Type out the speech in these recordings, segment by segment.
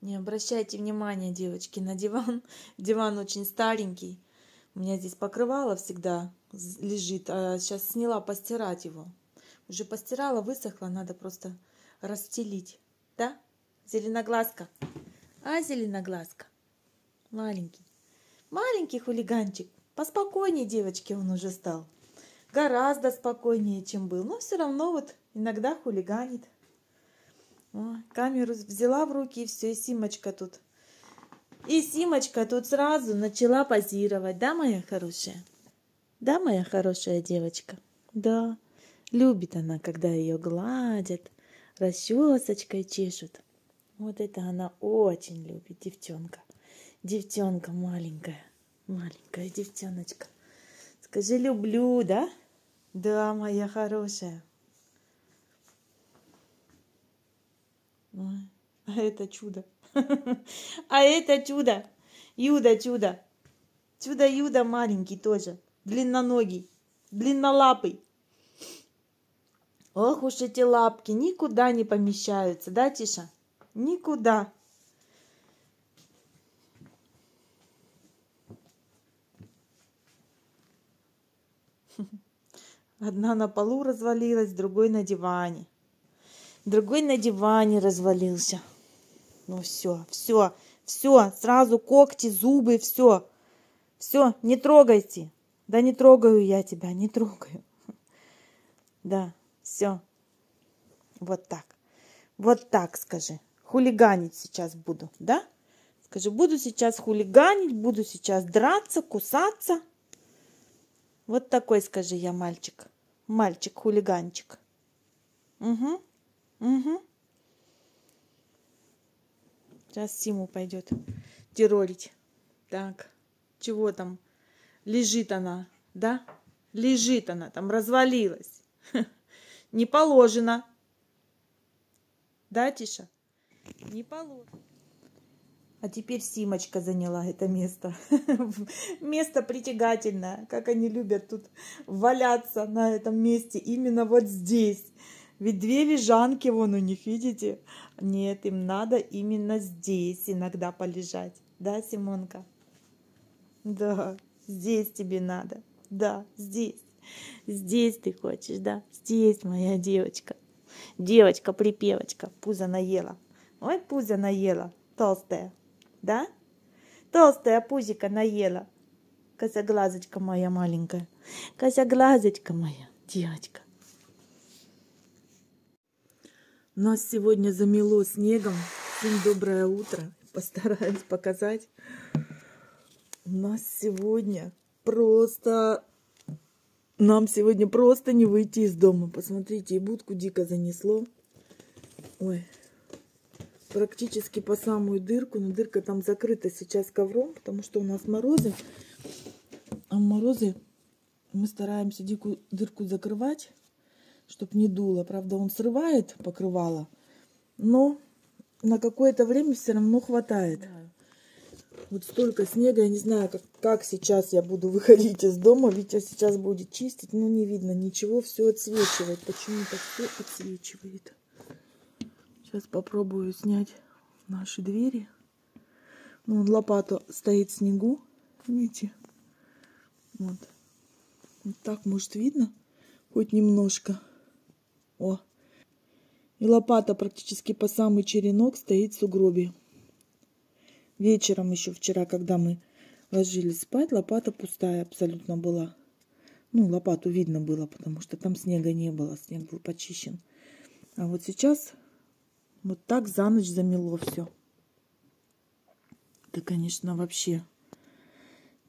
Не обращайте внимания, девочки, на диван. Диван очень старенький. У меня здесь покрывало всегда лежит, а сейчас сняла постирать его. Уже постирала, высохло, надо просто расстелить. Да? Зеленоглазка. А, зеленоглазка. Маленький. Маленький хулиганчик. Поспокойнее, девочки, он уже стал. Гораздо спокойнее, чем был. Но все равно вот иногда хулиганит. О, камеру взяла в руки, и все, и Симочка тут. И Симочка тут сразу начала позировать, да, моя хорошая? Да, моя хорошая девочка? Да. Любит она, когда ее гладят, расчесочкой чешут. Вот это она очень любит, девчонка. Девчонка маленькая, маленькая девчоночка. Скажи, люблю, да? Да, моя хорошая. А это чудо. А это чудо. Юда чудо. Чудо-юдо маленький тоже. Длинноногий. Длиннолапый. Ох уж эти лапки никуда не помещаются, да, Тиша? Никуда. Одна на полу развалилась, другой на диване. Другой на диване развалился. Ну все, все, все, сразу когти, зубы, все. Все, не трогайте. Да не трогаю я тебя, не трогаю. Да, все. Вот так. Вот так скажи. Хулиганить сейчас буду, да? Скажи, буду сейчас хулиганить, буду сейчас драться, кусаться. Вот такой скажи я мальчик. Мальчик-хулиганчик. Угу. Угу. Сейчас Симу пойдет террорить. Так, чего там? Лежит она, да? Лежит она там, развалилась. Не положено. Да, Тиша? Не положено. А теперь Симочка заняла это место. место притягательное. Как они любят тут валяться на этом месте. Именно вот здесь. Ведь две лежанки вон у них, видите? Нет, им надо именно здесь иногда полежать. Да, Симонка? Да, здесь тебе надо. Да, здесь. Здесь ты хочешь, да? Здесь, моя девочка. Девочка-припевочка. Пузо наела. Ой, пузо наела. Толстая. Да? Толстая пузика наела. Косоглазочка моя маленькая. Косоглазочка моя девочка. Нас сегодня замело снегом. Всем доброе утро. Постараюсь показать. У нас сегодня просто... Нам сегодня просто не выйти из дома. Посмотрите, и будку дико занесло. Ой, практически по самую дырку. Но дырка там закрыта сейчас ковром, потому что у нас морозы. А в морозы мы стараемся дикую дырку закрывать чтобы не дуло. Правда, он срывает покрывало, но на какое-то время все равно хватает. Вот столько снега, я не знаю, как, как сейчас я буду выходить из дома. Витя сейчас будет чистить, но не видно ничего, все отсвечивает. Почему-то все отсвечивает. Сейчас попробую снять наши двери. Ну, лопата стоит в снегу, видите? Вот. Вот так, может, видно? Хоть немножко. О! И лопата практически по самый черенок стоит в сугробе. Вечером еще вчера, когда мы ложились спать, лопата пустая абсолютно была. Ну, лопату видно было, потому что там снега не было, снег был почищен. А вот сейчас вот так за ночь замело все. Это, конечно, вообще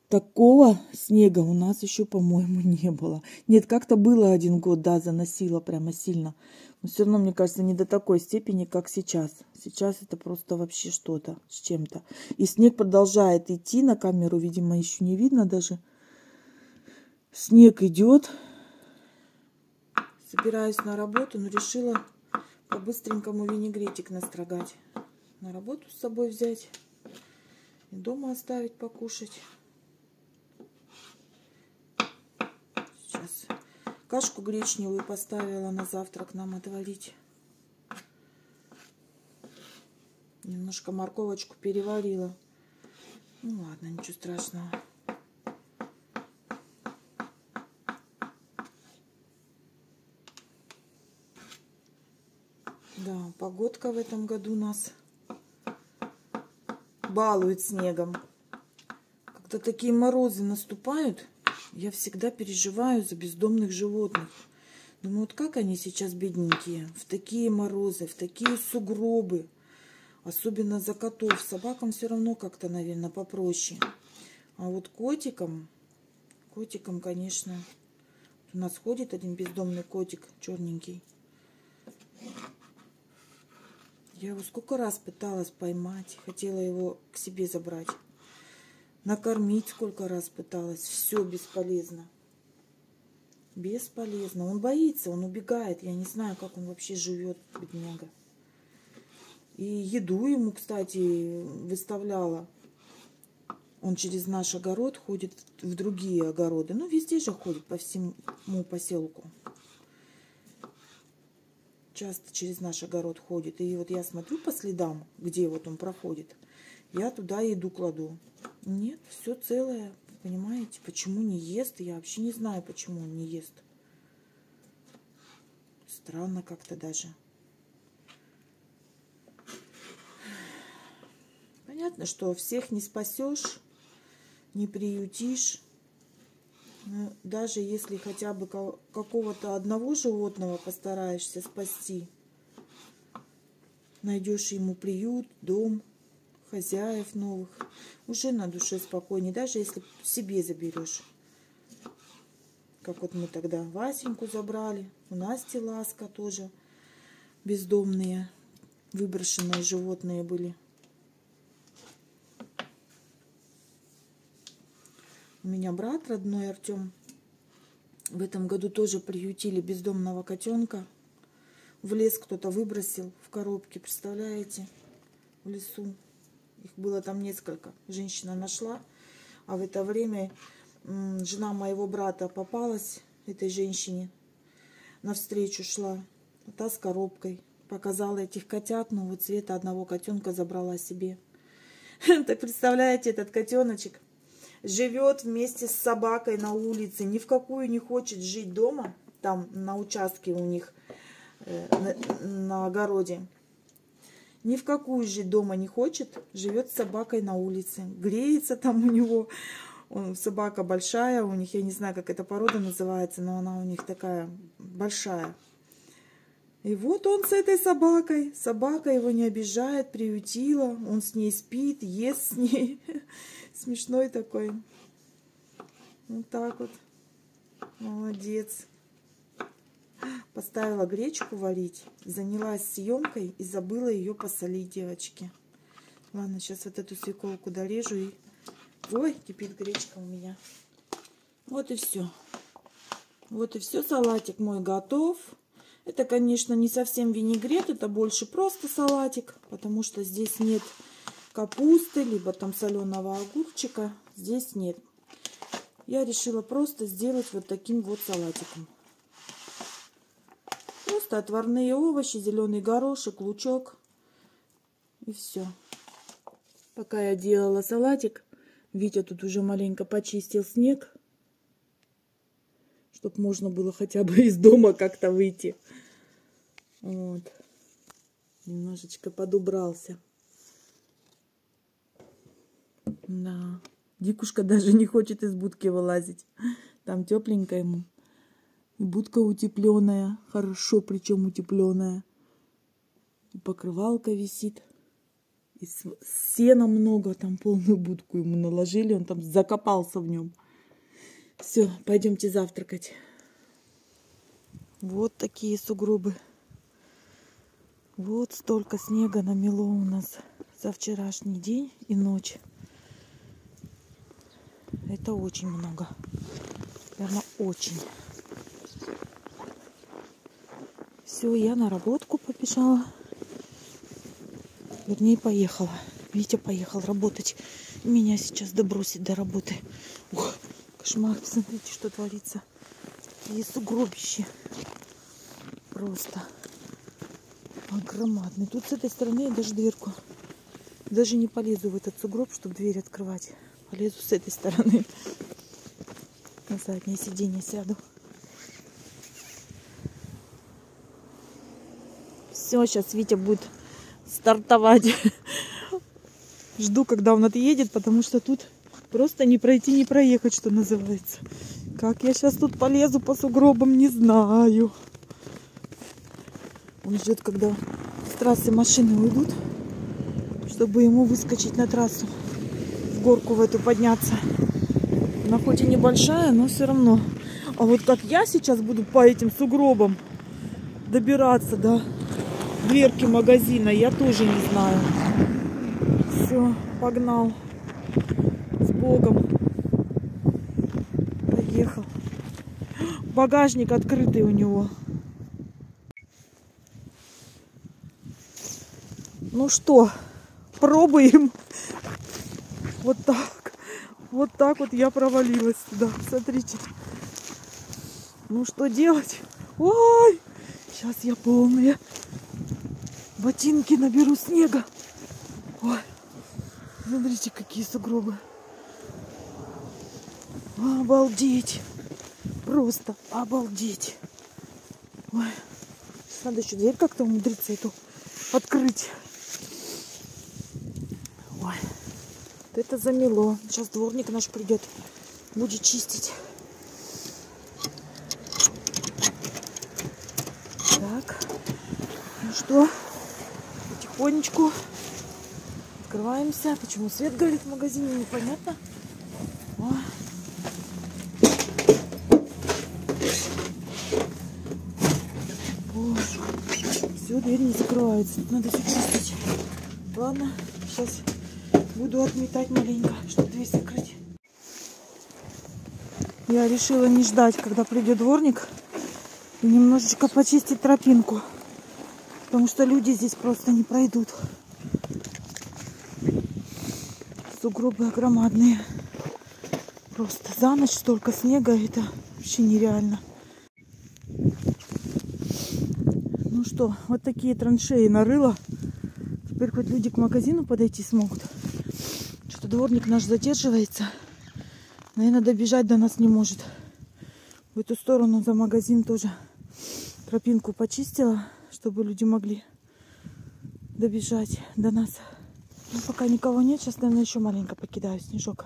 Такого снега у нас еще, по-моему, не было. Нет, как-то было один год, да, заносило прямо сильно. Но все равно, мне кажется, не до такой степени, как сейчас. Сейчас это просто вообще что-то с чем-то. И снег продолжает идти на камеру, видимо, еще не видно даже. Снег идет. Собираюсь на работу, но решила по-быстренькому винегретик настрогать. На работу с собой взять. И дома оставить покушать. Кашку гречневую поставила на завтрак нам отварить. Немножко морковочку переварила. Ну ладно, ничего страшного. Да, погодка в этом году нас балует снегом. Когда такие морозы наступают, я всегда переживаю за бездомных животных. Думаю, вот как они сейчас бедненькие, в такие морозы, в такие сугробы. Особенно за котов. Собакам все равно как-то, наверное, попроще. А вот котикам, котикам, конечно, у нас ходит один бездомный котик, черненький. Я его сколько раз пыталась поймать, хотела его к себе забрать. Накормить сколько раз пыталась, все бесполезно. Бесполезно. Он боится, он убегает. Я не знаю, как он вообще живет, бедняга. И еду ему, кстати, выставляла. Он через наш огород ходит в другие огороды. Ну, везде же ходит по всему поселку часто через наш огород ходит. И вот я смотрю по следам, где вот он проходит. Я туда еду кладу. Нет, все целое. Понимаете, почему не ест? Я вообще не знаю, почему он не ест. Странно как-то даже. Понятно, что всех не спасешь, не приютишь. Ну, даже если хотя бы какого-то одного животного постараешься спасти, найдешь ему приют, дом, хозяев новых, уже на душе спокойнее, даже если себе заберешь. Как вот мы тогда Васеньку забрали, у Насти Ласка тоже бездомные, выброшенные животные были. У меня брат родной Артем. В этом году тоже приютили бездомного котенка. В лес кто-то выбросил в коробке, представляете? В лесу. Их было там несколько. Женщина нашла. А в это время жена моего брата попалась этой женщине. Навстречу шла. Та с коробкой. Показала этих котят, но вот цвета одного котенка забрала себе. Так представляете, этот котеночек живет вместе с собакой на улице, ни в какую не хочет жить дома, там на участке у них, э, на, на огороде. Ни в какую жить дома не хочет, живет с собакой на улице. Греется там у него, он, собака большая, у них, я не знаю, как эта порода называется, но она у них такая большая. И вот он с этой собакой. Собака его не обижает, приютила. Он с ней спит, ест с ней. Смешной такой. Вот так вот. Молодец. Поставила гречку варить, занялась съемкой и забыла ее посолить, девочки. Ладно, сейчас вот эту свеколку дорежу и... Ой, кипит гречка у меня. Вот и все. Вот и все, салатик мой готов. Это, конечно, не совсем винегрет, это больше просто салатик, потому что здесь нет капусты, либо там соленого огурчика. Здесь нет. Я решила просто сделать вот таким вот салатиком. Просто отварные овощи, зеленый горошек, лучок. И все. Пока я делала салатик, Витя тут уже маленько почистил снег. Чтоб можно было хотя бы из дома как-то выйти. Вот. Немножечко подубрался. Да. Дикушка даже не хочет из будки вылазить. Там тепленько ему. Будка утепленная. Хорошо, причем утепленная. Покрывалка висит. И сена много, там полную будку ему наложили, он там закопался в нем. Все, пойдемте завтракать. Вот такие сугробы. Вот столько снега намело у нас за вчерашний день и ночь. Это очень много. Прямо очень. Все, я на работку побежала. Вернее, поехала. Витя поехал работать. Меня сейчас добросит до работы. Ух, кошмар. Смотрите, что творится. Такие сугробища. Просто. Громадный. Тут с этой стороны я даже дверку Даже не полезу в этот сугроб, чтобы дверь открывать. Полезу с этой стороны. На заднее сиденье сяду. Все, сейчас Витя будет стартовать. Жду, когда он отъедет, потому что тут просто не пройти, не проехать, что называется. Как я сейчас тут полезу по сугробам, не знаю. Он ждет, когда с трассы машины уйдут, чтобы ему выскочить на трассу, в горку в эту подняться. Она хоть и небольшая, но все равно. А вот как я сейчас буду по этим сугробам добираться до дверки магазина, я тоже не знаю. Все, погнал. С Богом. Поехал. Багажник открытый у него. Ну что, пробуем. Вот так. Вот так вот я провалилась сюда. Смотрите. Ну что делать? Ой, сейчас я полная. Ботинки наберу снега. Ой, смотрите, какие сугробы. Обалдеть. Просто обалдеть. Ой. Надо еще дверь как-то умудриться эту открыть. Ой, это замело. Сейчас дворник наш придет, будет чистить. Так, ну что, потихонечку открываемся. Почему свет горит в магазине, непонятно. О. Боже, все, дверь не закрывается. Надо все чистить. Ладно, сейчас Буду отметать маленько, чтобы дверь закрыть. Я решила не ждать, когда придет дворник. И немножечко почистить тропинку. Потому что люди здесь просто не пройдут. Сугробы громадные. Просто за ночь столько снега, это вообще нереально. Ну что, вот такие траншеи нарыла. Теперь хоть люди к магазину подойти смогут дворник наш задерживается. Наверное, добежать до нас не может. В эту сторону за магазин тоже тропинку почистила, чтобы люди могли добежать до нас. Но пока никого нет, сейчас, наверное, еще маленько покидаю снежок.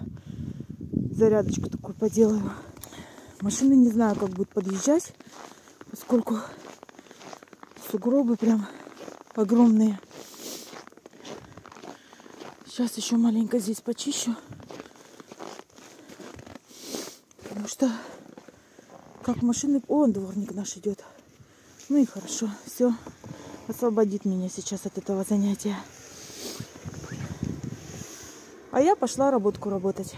Зарядочку такую поделаю. Машины не знаю, как будут подъезжать, поскольку сугробы прям огромные. Сейчас еще маленько здесь почищу. Потому что как машины... О, дворник наш идет. Ну и хорошо. Все. Освободит меня сейчас от этого занятия. А я пошла работку работать.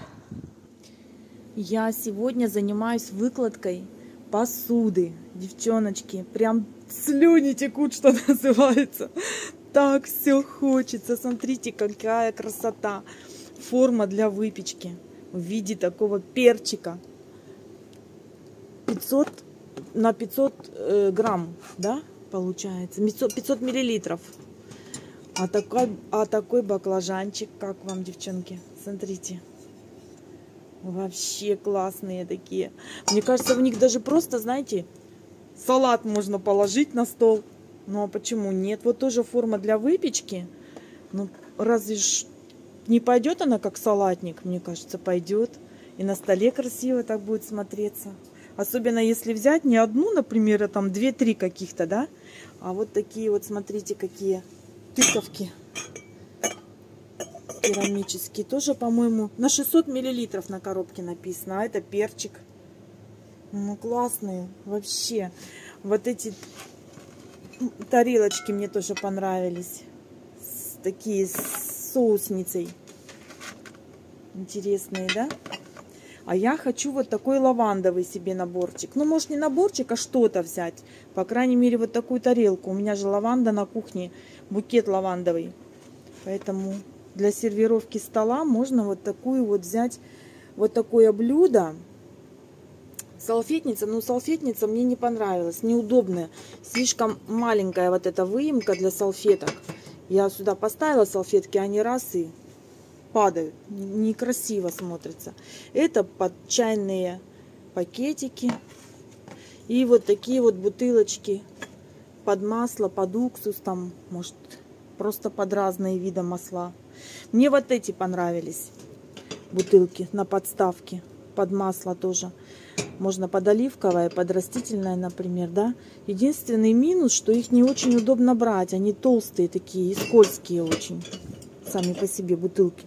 Я сегодня занимаюсь выкладкой посуды. Девчоночки, прям слюни текут, что называется так все хочется. Смотрите, какая красота. Форма для выпечки в виде такого перчика. 500 на 500 э, грамм, да, получается. 500 миллилитров. А такой, а такой баклажанчик, как вам, девчонки? Смотрите. Вообще классные такие. Мне кажется, в них даже просто, знаете, салат можно положить на стол. Ну а почему нет? Вот тоже форма для выпечки. Ну разве ж не пойдет она как салатник? Мне кажется, пойдет. И на столе красиво так будет смотреться. Особенно если взять не одну, например, а там две-три каких-то, да? А вот такие вот, смотрите, какие тыковки керамические. Тоже, по-моему, на 600 миллилитров на коробке написано. А это перчик. Ну, классные вообще. Вот эти тарелочки мне тоже понравились. Такие с соусницей. Интересные, да? А я хочу вот такой лавандовый себе наборчик. Ну, может, не наборчик, а что-то взять. По крайней мере, вот такую тарелку. У меня же лаванда на кухне, букет лавандовый. Поэтому для сервировки стола можно вот такую вот взять, вот такое блюдо. Салфетница, ну салфетница мне не понравилась, неудобная. Слишком маленькая вот эта выемка для салфеток. Я сюда поставила салфетки, они раз и падают. Некрасиво смотрится. Это под чайные пакетики. И вот такие вот бутылочки под масло, под уксус, там, может, просто под разные виды масла. Мне вот эти понравились бутылки на подставке, под масло тоже. Можно под оливковое, под растительное, например, да. Единственный минус, что их не очень удобно брать. Они толстые такие и скользкие очень. Сами по себе бутылки.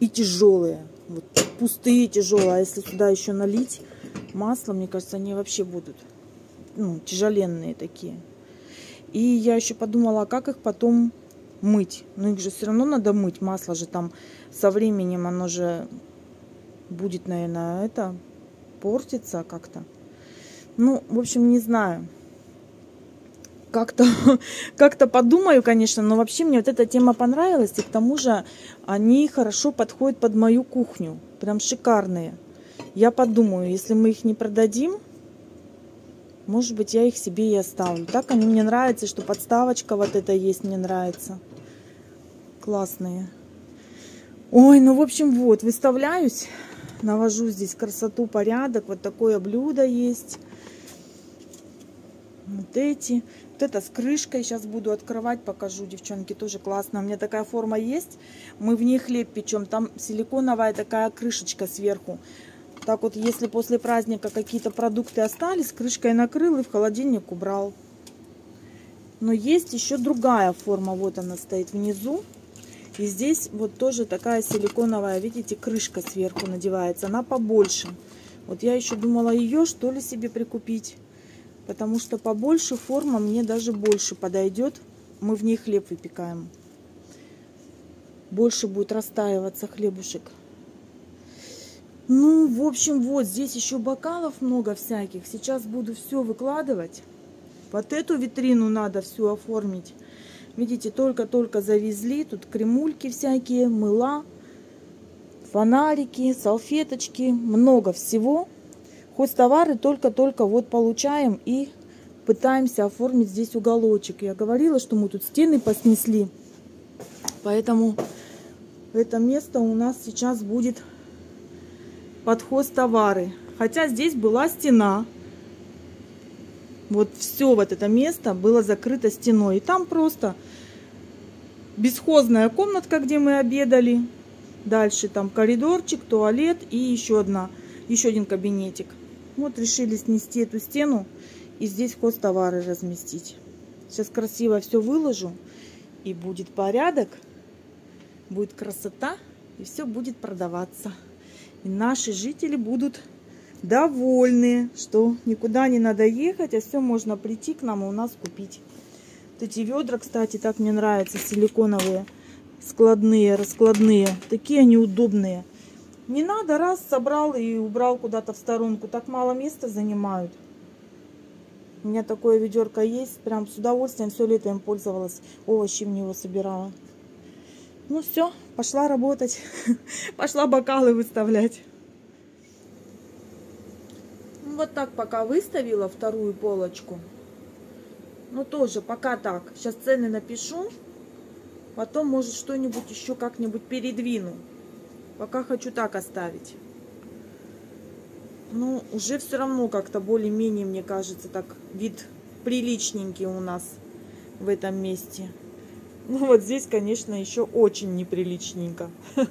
И тяжелые. Вот пустые, тяжелые. А если сюда еще налить масло, мне кажется, они вообще будут ну, тяжеленные такие. И я еще подумала, а как их потом мыть. Но их же все равно надо мыть. Масло же там со временем оно же будет, наверное, это портится как-то. Ну, в общем, не знаю. Как-то как подумаю, конечно, но вообще мне вот эта тема понравилась. И к тому же они хорошо подходят под мою кухню. Прям шикарные. Я подумаю, если мы их не продадим, может быть, я их себе и оставлю. Так они мне нравятся, что подставочка вот эта есть, мне нравится классные. Ой, ну, в общем, вот, выставляюсь, навожу здесь красоту, порядок. Вот такое блюдо есть. Вот эти. Вот это с крышкой сейчас буду открывать, покажу, девчонки, тоже классно. У меня такая форма есть. Мы в ней хлеб печем. Там силиконовая такая крышечка сверху. Так вот, если после праздника какие-то продукты остались, крышкой накрыл и в холодильник убрал. Но есть еще другая форма. Вот она стоит внизу. И здесь вот тоже такая силиконовая, видите, крышка сверху надевается. Она побольше. Вот я еще думала ее, что ли, себе прикупить. Потому что побольше форма мне даже больше подойдет. Мы в ней хлеб выпекаем. Больше будет растаиваться хлебушек. Ну, в общем, вот здесь еще бокалов много всяких. Сейчас буду все выкладывать. Вот эту витрину надо все оформить. Видите, только-только завезли. Тут кремульки всякие, мыла, фонарики, салфеточки. Много всего. Хоть товары только-только вот получаем и пытаемся оформить здесь уголочек. Я говорила, что мы тут стены поснесли. Поэтому это место у нас сейчас будет под товары. Хотя здесь была стена. Вот все вот это место было закрыто стеной. И там просто бесхозная комнатка, где мы обедали. Дальше там коридорчик, туалет и еще одна, еще один кабинетик. Вот решили снести эту стену и здесь хозтовары разместить. Сейчас красиво все выложу и будет порядок, будет красота и все будет продаваться. И наши жители будут довольны, что никуда не надо ехать, а все можно прийти к нам и у нас купить. Вот эти ведра, кстати, так мне нравятся, силиконовые, складные, раскладные. Такие они удобные. Не надо, раз собрал и убрал куда-то в сторонку. Так мало места занимают. У меня такое ведерко есть. Прям с удовольствием все лето им пользовалась. Овощи в него собирала. Ну все, пошла работать. Пошла бокалы выставлять. Вот так пока выставила вторую полочку. Ну тоже пока так. Сейчас цены напишу. Потом, может, что-нибудь еще как-нибудь передвину. Пока хочу так оставить. Ну, уже все равно как-то более-менее, мне кажется, так вид приличненький у нас в этом месте. Ну, вот здесь, конечно, еще очень неприличненько.